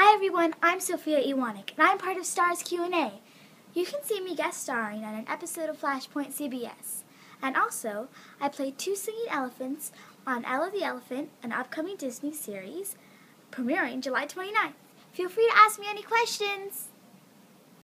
Hi everyone, I'm Sophia Ewaniuk, and I'm part of Stars Q&A. You can see me guest starring on an episode of Flashpoint CBS. And also, I play two singing elephants on Ella the Elephant, an upcoming Disney series, premiering July 29th. Feel free to ask me any questions.